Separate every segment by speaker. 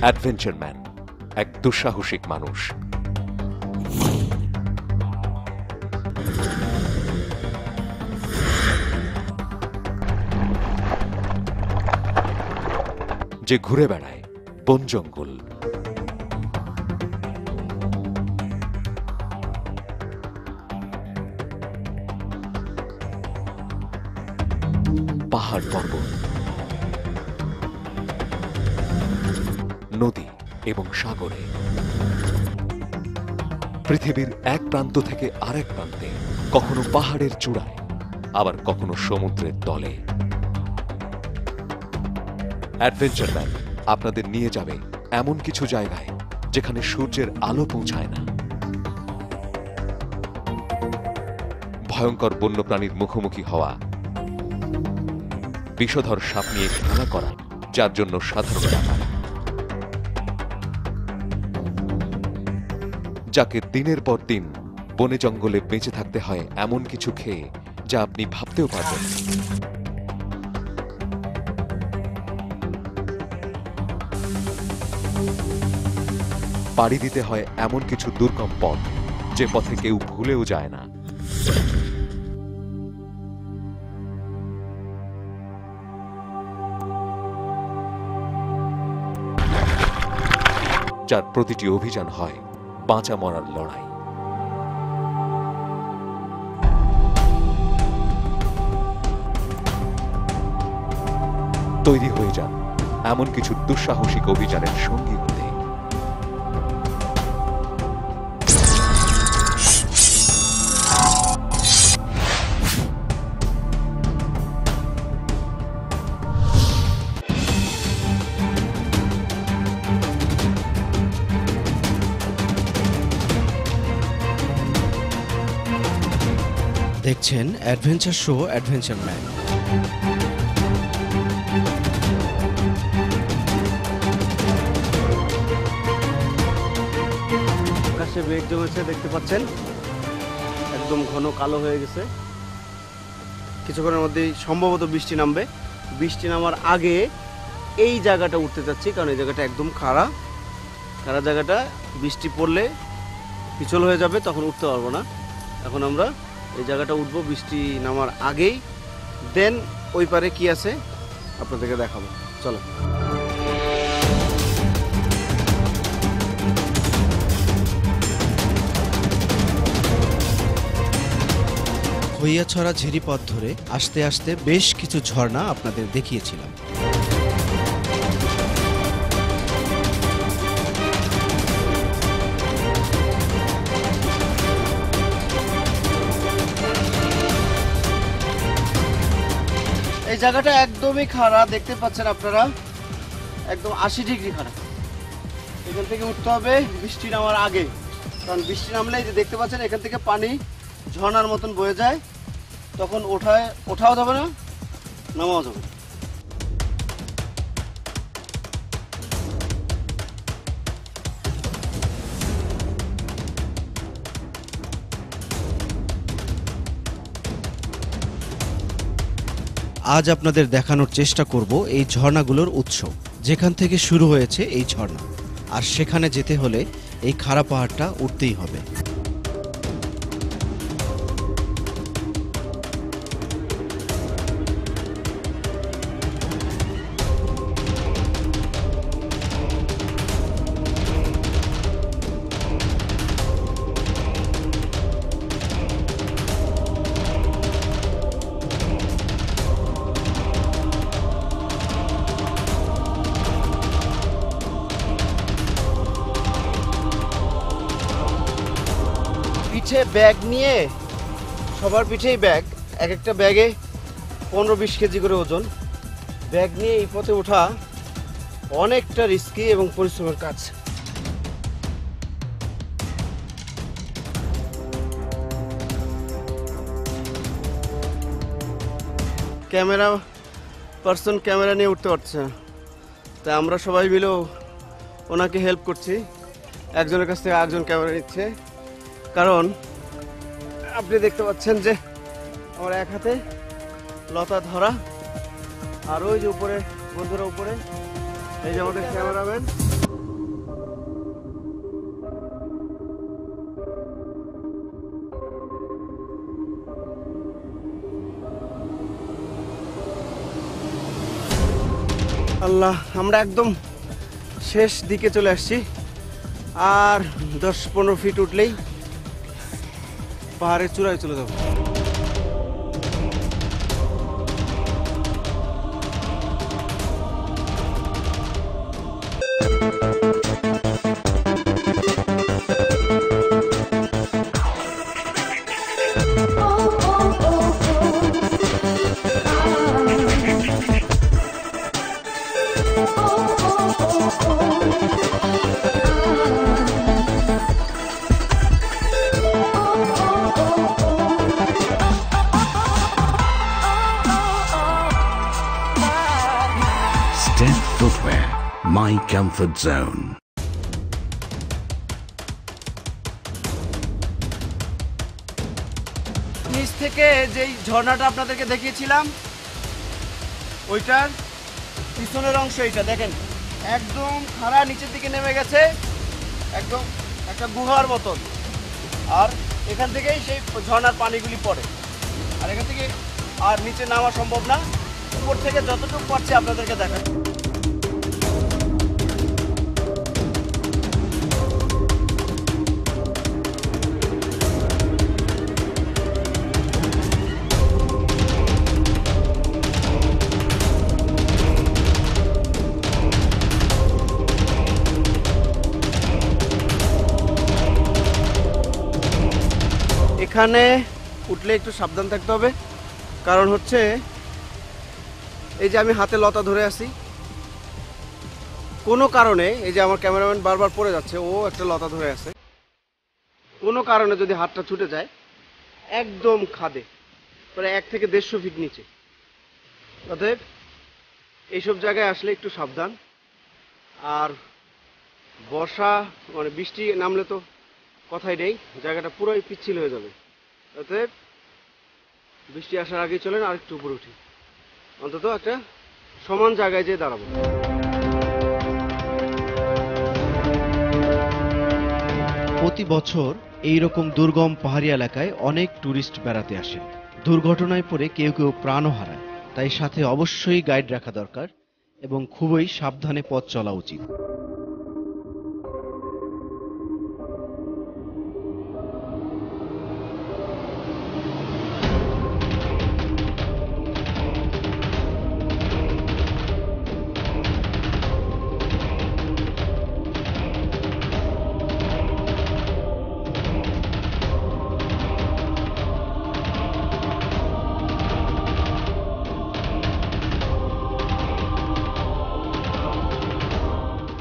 Speaker 1: Adventure man এক দুঃসাহসিক মানুষ। যে ঘুরে বেড়ায় বন জঙ্গল। পাহাড় পর্বত। নদী এবং সাগরে। পৃথিবীর এক প্রান্ত থেকে আরেক প্রান্তে কখনো পাহাড়ের চূড়ায়, আবার কখনো সমুদ্রের তলে। অ্যাডভেঞ্চার ম্যান, আপনাদের নিয়ে যাবে এমন কিছু জায়গায় যেখানে সূর্যের আলো পৌঁছায় না। ভয়ঙ্কর বন্যপ্রাণীর মুখোমুখি হওয়া। বিষধর সাপ নিয়ে খেলা করা, যার জন্য সাধারণ ব্যাপার। যাকে দিনের পর দিন বনে জঙ্গলে বেঁচে থাকতে হয় এমন কিছু খেয়ে, যা আপনি ভাবতেও পারবেন। পাড়ি দিতে হয় এমন কিছু দুর্গম পথ, যে পথে কেউ ভুলেও যায় না যার প্রতিটি অভিযান হয় বাঁচা মরার লড়াই। তৈরি হয়ে যান এমন কিছু দুঃসাহসিক অভিযানের সঙ্গী হতে।
Speaker 2: দেখছেন অ্যাডভেঞ্চার শো অ্যাডভেঞ্চার ম্যান
Speaker 3: আকাশে মেঘ জমেছে, দেখতে পাচ্ছেন? একদম ঘন কালো হয়ে গেছে। কিছুক্ষণের মধ্যেই সম্ভবত বৃষ্টি নামবে। বৃষ্টি নামার আগে এই জায়গাটা উঠতে যাচ্ছি, কারণ এই জায়গাটা একদম খাড়া। খাড়া জায়গাটা, বৃষ্টি পড়লে পিছল হয়ে যাবে, তখন উঠতে পারব না। এখন আমরা এই জায়গাটা উঠবো, বৃষ্টি নামার আগেই। দেন ওই পারে কি আছে আপনাদেরকে দেখাবো। চলো
Speaker 2: হইয়াছড়া ঝিরি পথ ধরে আস্তে আস্তে বেশ কিছু ঝর্ণা আপনাদের দেখিয়েছিলাম।
Speaker 3: জায়গাটা একদমই খারাপ, দেখতে পাচ্ছেন আপনারা। একদম আশি ডিগ্রি খারাপ। এখান থেকে উঠতে হবে, বৃষ্টি নামার আগে। কারণ বৃষ্টি নামলে যে দেখতে পাচ্ছেন, এখান থেকে পানি ঝর্নার মতন বয়ে যায়। তখন ওঠায় ওঠাও যাবে না, নামাও যাবে না।
Speaker 2: আজ আপনাদের দেখানোর চেষ্টা করব এই ঝর্ণাগুলোর উৎস। যেখান থেকে শুরু হয়েছে এই ঝর্ণা। আর সেখানে যেতে হলে এই খাড়া পাহাড়টা উঠতেই হবে।
Speaker 3: ব্যাগ নিয়ে সবার পিঠেই ব্যাগ, এক একটা ব্যাগে পনেরো বিশ কেজি করে ওজন। ব্যাগ নিয়ে এই পথে ওঠা অনেকটা রিস্কি এবং পরিশ্রমের কাজ। ক্যামেরা, পার্সন ক্যামেরা নিয়ে উঠতে পারছে না। আমরা সবাই মিলেও ওনাকে হেল্প করছি। একজনের কাছ থেকে আরেকজন ক্যামেরা নিচ্ছে। কারণ আপনি দেখতে পাচ্ছেন যে আমার এক হাতে লতা ধরা আর ওই যে উপরে, বন্ধুরা উপরে, এই যে আমাদের ক্যামেরাম্যান। আল্লাহ, আমরা একদম শেষ দিকে চলে আসছি। আর দশ পনেরো ফিট উঠলেই পাহাড়ের চূড়ায় চলে যাব।
Speaker 4: Comfort zone.
Speaker 3: নিচ থেকে যেই ঝর্ণাটা আপনাদেরকে দেখিয়েছিলাম, ওইটার পিছনের অংশ এইটা, দেখেন, একদম খাড়া নিচের দিকে নেমে গেছে, একদম একটা গুহার মতন। আর এখান থেকেই সেই ঝর্ণার পানিগুলি পড়ে। আর এখান থেকে আর নিচে নামা সম্ভব না। উপর থেকে যতটুকু পারছি আপনাদেরকে দেখান এখানে উঠলে একটু সাবধান থাকতে হবে। কারণ হচ্ছে, এই যে আমি হাতে লতা ধরে আছি, কোনো কারণে এই যে আমার ক্যামেরাম্যান বারবার পড়ে যাচ্ছে, ও একটা লতা ধরে আছে। কোনো কারণে যদি হাতটা ছুটে যায়, একদম খাদে, প্রায় এক থেকে দেড়শো ফিট নিচে। অতএব, এইসব জায়গায় আসলে একটু সাবধান। আর বর্ষা মানে বৃষ্টি নামলে তো কথাই নেই, জায়গাটা পুরোই পিচ্ছিল হয়ে যাবে। অতএব বৃষ্টি আসার আগেই চলেন আর একটু উপরে উঠি। অন্তত একটা সমান জায়গায় যেয়ে দাঁড়াবো।
Speaker 2: প্রতি বছর এই রকম দুর্গম পাহাড়ি এলাকায় অনেক ট্যুরিস্ট বেড়াতে আসেন দুর্ঘটনায় পড়ে কেউ কেউ প্রাণও হারায়। তাই সাথে অবশ্যই গাইড রাখা দরকার এবং খুবই সাবধানে পথ চলা উচিত।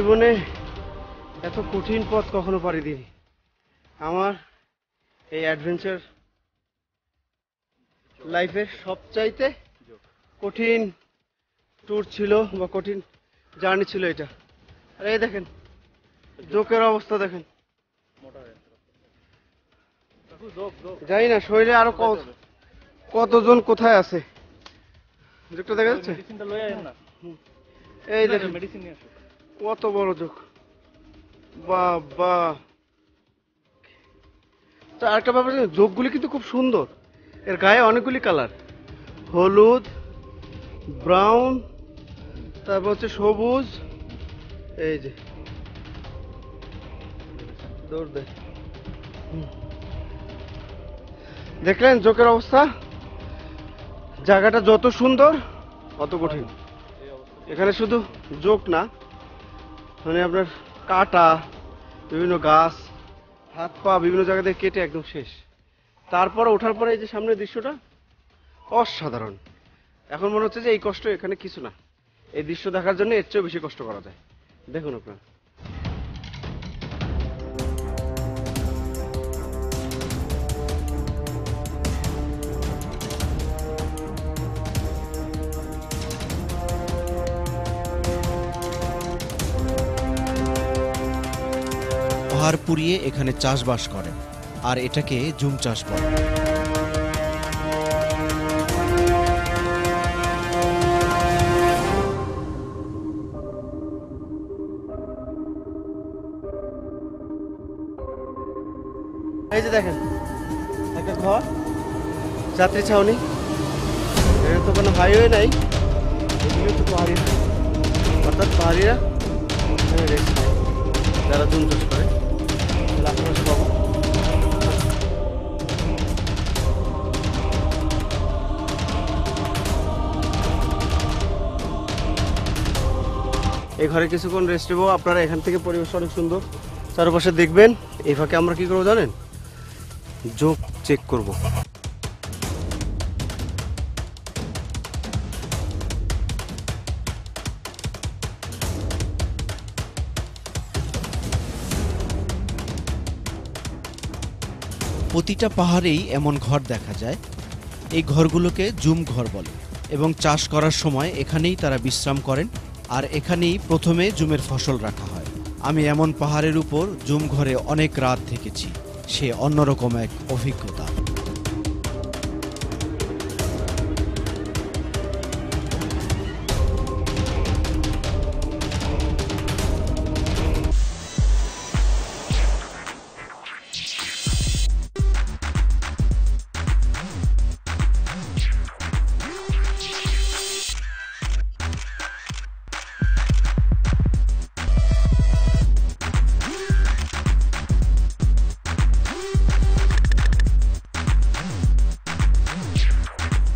Speaker 3: জীবনে এত কঠিন পথ কখনো পাড়ি দিইনি আমার এই অ্যাডভেঞ্চার লাইফের সবচাইতে কঠিন ট্যুর ছিল বা কঠিন জার্নি ছিল এটা। আর এই দেখেন জোকের অবস্থা দেখেন। জানি না শরীরে আরও ক- কতজন কোথায় আছে? জোকটা দেখা যাচ্ছে? এই দেখেন। কত বড় চোখ বাবা। তো আরেকটা ব্যাপার যোগগুলি কিন্তু খুব সুন্দর। এর গায়ে অনেকগুলি কালার। হলুদ, ব্রাউন, তারপর হচ্ছে সবুজ। এই যে। দেখলেন জোকের অবস্থা? জায়গাটা যত সুন্দর, অত কঠিন। এখানে শুধু জোক না মানে আপনার কাটা, বিভিন্ন গাছ, হাত পা বিভিন্ন জায়গা থেকে কেটে একদম শেষ। তারপর ওঠার পরে এই যে সামনের দৃশ্যটা, অসাধারণ। এখন মনে হচ্ছে যে এই কষ্ট এখানে কিছু না। এই দৃশ্য দেখার জন্য এর চেয়েও বেশি কষ্ট করা যায়। দেখুন আপনার।
Speaker 2: পাহাড় পুড়িয়ে এখানে চাষবাস করেন, আর এটাকে জুম চাষ বলে।
Speaker 3: এই যে দেখেন, একটা ঘর, যাত্রী ছাউনি। এখানে তো কোনো হাইওয়ে নাই, এগুলো তো পাহাড়ি। অর্থাৎ পাহাড়িরা এখানে যারা জুম চাষ করে। এই ঘরে কিছুক্ষণ রেস্ট নেব। আপনারা এখান থেকে পরিবেশ অনেক সুন্দর। চারপাশে দেখবেন, এই ফাঁকে আমরা কি করব জানেন? যোগ চেক করব।
Speaker 2: প্রতিটা পাহাড়েই এমন ঘর দেখা যায়। এই ঘরগুলোকে জুম ঘর বলে এবং চাষ করার সময় এখানেই তারা বিশ্রাম করেন। আর এখানেই প্রথমে জুমের ফসল রাখা হয়। আমি এমন পাহাড়ের উপর জুম ঘরে অনেক রাত থেকেছি। সে অন্যরকম এক অভিজ্ঞতা।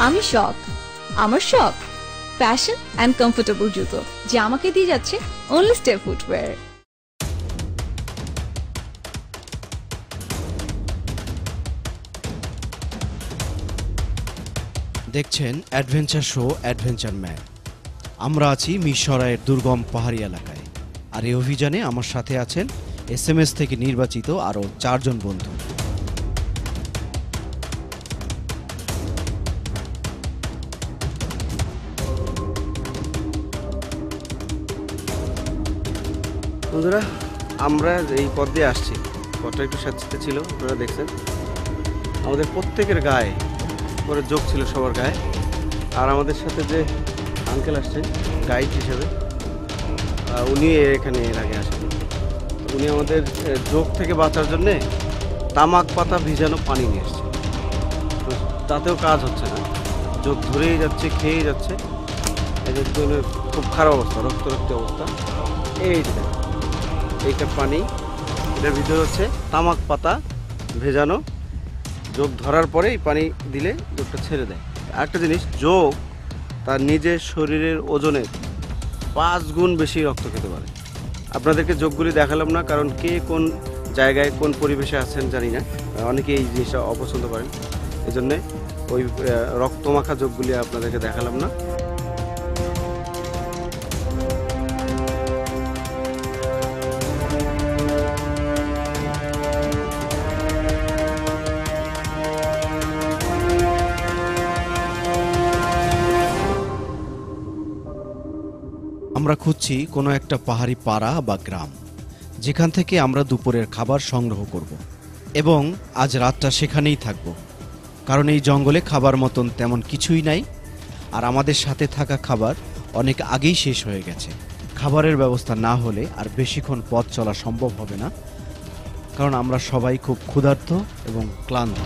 Speaker 5: আমি শখ, আমার শখ ফ্যাশন অ্যান্ড কমফোর্টেবল জুতো, যে আমাকে দিয়ে যাচ্ছে অনলি স্টেপ ফুটওয়্যার
Speaker 2: দেখছেন অ্যাডভেঞ্চার শো অ্যাডভেঞ্চার ম্যান আমরা আছি মিশরায়ের দুর্গম পাহাড়ি এলাকায়। আর এই অভিযানে আমার সাথে আছেন এস এম এস থেকে নির্বাচিত আরও চারজন বন্ধু।
Speaker 3: বন্ধুরা, আমরা এই পথ দিয়ে আসছি। পথটা একটু স্যাঁতসেঁতে ছিল, আপনারা দেখছেন। আমাদের প্রত্যেকের গায়ে করে যোগ ছিল সবার গায়ে। আর আমাদের সাথে যে আঙ্কেল আসছেন গাইড হিসেবে উনি এখানে এর আগে আসেন। উনি আমাদের যোগ থেকে বাঁচার জন্যে তামাক পাতা ভিজানো পানি নিয়ে এসছে তো তাতেও কাজ হচ্ছে না। যোগ ধরেই যাচ্ছে, খেয়েই যাচ্ছে। এদের জন্য খুব খারাপ অবস্থা রক্ত রক্ত অবস্থা। এই। এইটা পানি। এটার ভিতরে হচ্ছে তামাক পাতা ভেজানো। যোগ ধরার পরে এই পানি দিলে যোগটা ছেড়ে দেয়। আরেকটা জিনিস, যোগ তার নিজের শরীরের ওজনের পাঁচ গুণ বেশি রক্ত খেতে পারে। আপনাদেরকে যোগগুলি দেখালাম না, কারণ কে কোন জায়গায় কোন পরিবেশে আছেন জানি না। অনেকে এই জিনিসটা অপছন্দ করেন। এই জন্যে ওই রক্তমাখা যোগগুলি আপনাদেরকে দেখালাম না।
Speaker 2: আমরা খুঁজছি কোনো একটা পাহাড়ি পাড়া বা গ্রাম, যেখান থেকে আমরা দুপুরের খাবার সংগ্রহ করব এবং আজ রাতটা সেখানেই থাকব। কারণ এই জঙ্গলে খাবার মতন তেমন কিছুই নাই, আর আমাদের সাথে থাকা খাবার অনেক আগেই শেষ হয়ে গেছে। খাবারের ব্যবস্থা না হলে আর বেশিক্ষণ পথ চলা সম্ভব হবে না, কারণ আমরা সবাই খুব ক্ষুধার্ত এবং ক্লান্ত।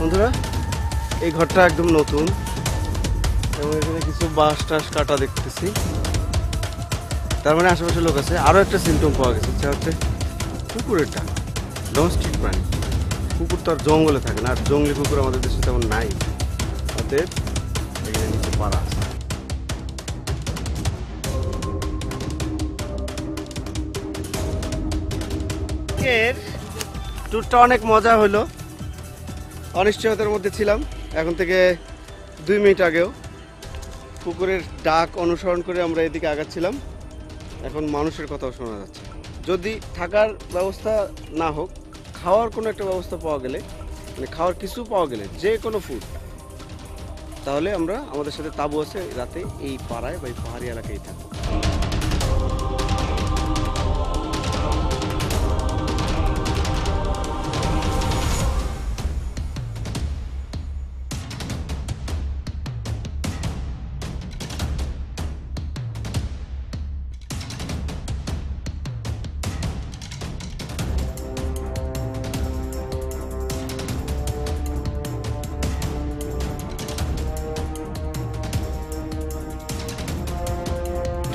Speaker 3: বন্ধুরা, এই ঘরটা একদম নতুন এবং এখানে কিছু বাঁশ টাস কাটা দেখতেছি। তার মানে আশেপাশে লোক আছে। আরও একটা সিমটম পাওয়া গেছে, সেটা হচ্ছে কুকুরেরটা ডোমেস্টিক প্রাণী কুকুর তো আর জঙ্গলে থাকে না, আর জঙ্গলি কুকুর আমাদের দেশে তেমন নাই। অতএব এখানে নিচে পাড়া আছে। ট্যুরটা অনেক মজা হলো। অনিশ্চয়তার মধ্যে ছিলাম। এখন থেকে দুই মিনিট আগেও পুকুরের ডাক অনুসরণ করে আমরা এদিকে আগাচ্ছিলাম। এখন মানুষের কথাও শোনা যাচ্ছে। যদি থাকার ব্যবস্থা না হোক, খাওয়ার কোনো একটা ব্যবস্থা পাওয়া গেলে মানে খাওয়ার কিছু পাওয়া গেলে, যে কোনো ফুড তাহলে আমরা আমাদের সাথে তাবু আছে, রাতে এই পাড়ায় বা এই পাহাড়ি এলাকায় থাকব।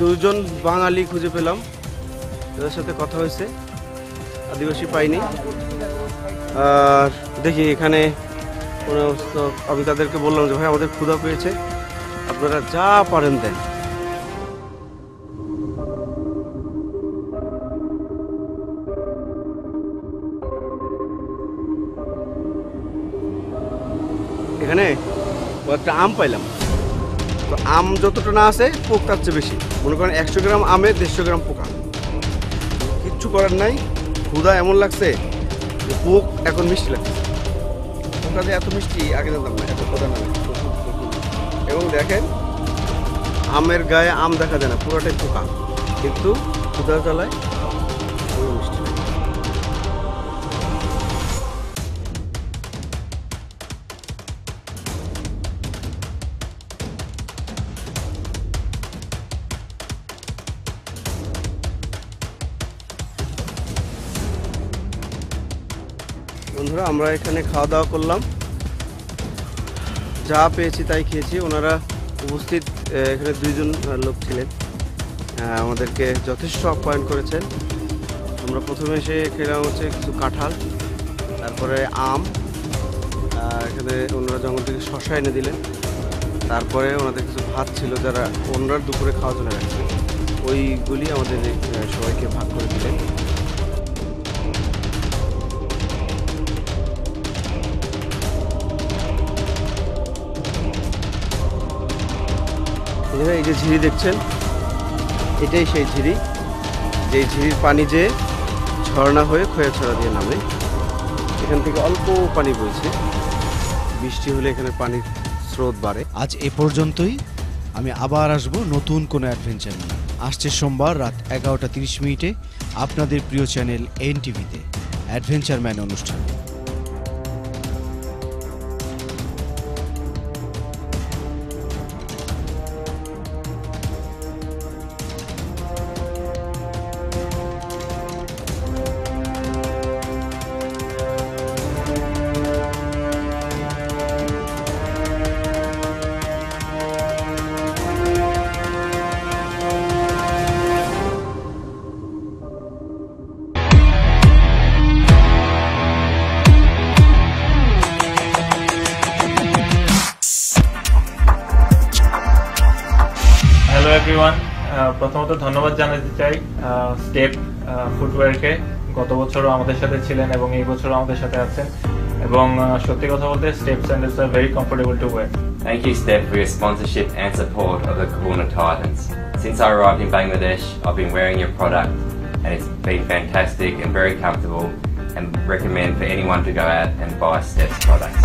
Speaker 3: দুজন বাঙালি খুঁজে পেলাম। তাদের সাথে কথা হয়েছে। আদিবাসী পাইনি। আর দেখি এখানে আমি তাদেরকে বললাম যে, ভাই, আমাদের ক্ষুধা পেয়েছে। আপনারা যা পারেন দেন। এখানে কয়েকটা আম পাইলাম। তো আম যতটা না আছে, পোক তার চেয়ে বেশি। মনে করেন একশো গ্রাম আমে দেড়শো গ্রাম পোকা। কিচ্ছু করার নাই। ক্ষুধা এমন লাগছে যে পোক এখন মিষ্টি লাগছে। পোকা যে এত মিষ্টি, আগে জানতাম না এত ক্ষুধা না এবং দেখেন, আমের গায়ে আম দেখা যায় না, পুরোটাই পোকা। কিন্তু ক্ষুধা জ্বালায় বন্ধুরা, আমরা এখানে খাওয়া দাওয়া করলাম। যা পেয়েছি তাই খেয়েছি। ওনারা উপস্থিত এখানে দুইজন লোক ছিলেন। আমাদেরকে যথেষ্ট আপ্যায়ন করেছেন। আমরা প্রথমে এসে খেলাম হচ্ছে কিছু কাঁঠাল, তারপরে আম এখানে ওনারা জঙ্গল থেকে শশা এনে দিলেন, তারপরে ওনাদের কিছু ভাত ছিল যারা ওনারা দুপুরে খাওয়া জন্য রাখছে। ওইগুলি আমাদের সবাইকে ভাগ করে দিলেন। বন্ধুরা, এই যে ঝিরি দেখছেন এটাই সেই ঝিরি। যে ঝিরির পানি যে ঝর্ণা হয়ে খোয়াছড়া দিয়ে নামে এখান থেকে অল্প পানি বইছে। বৃষ্টি হলে এখানে পানির স্রোত বাড়ে।
Speaker 2: আজ এ পর্যন্তই। আমি আবার আসব নতুন কোনো অ্যাডভেঞ্চার নিয়ে। আসছে সোমবার রাত এগারোটা তিরিশ মিনিটে আপনাদের প্রিয় চ্যানেল এন টিভিতে অ্যাডভেঞ্চার ম্যান অনুষ্ঠান।
Speaker 6: ফুটওয়্যারকে গত বছরও আমাদের সাথে ছিলেন এবং এই বছরও আমাদের সাথে আছেন এবং আহ, সত্যি কথা বলতে Steph sandals are very comfortable to wear
Speaker 7: Thank you, Steph, for your sponsorship and support of the Kahuna Titans. Since I arrived in Bangladesh, I've been wearing your product and it's been fantastic and very comfortable and recommend for anyone to go out and buy Steph's products.